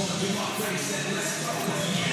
wanna do my face and let's go.